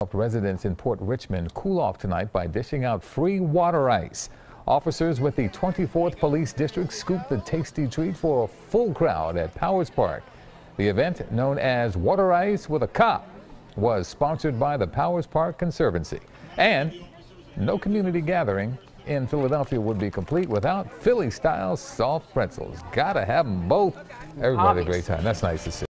helped residents in Port Richmond cool off tonight by dishing out free water ice. Officers with the 24th Police District scooped the tasty treat for a full crowd at Powers Park. The event, known as Water Ice with a Cop, was sponsored by the Powers Park Conservancy. And no community gathering in Philadelphia would be complete without Philly-style soft pretzels. Gotta have them both. Everybody had a great time. That's nice to see.